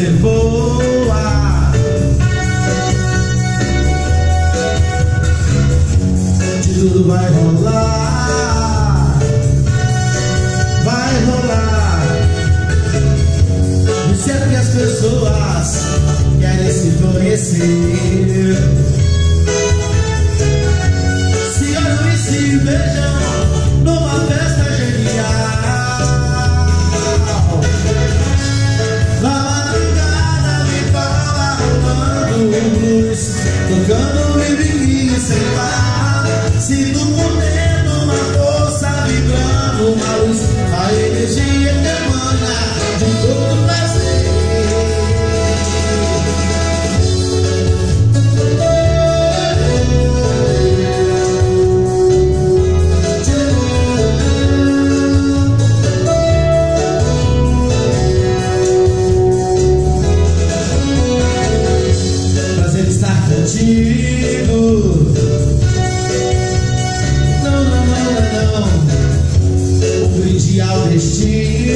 você voa. De tudo vai rolar, vai rolar. Percebe é que as pessoas querem se conhecer. Se olham e se beijam numa festa. majesty.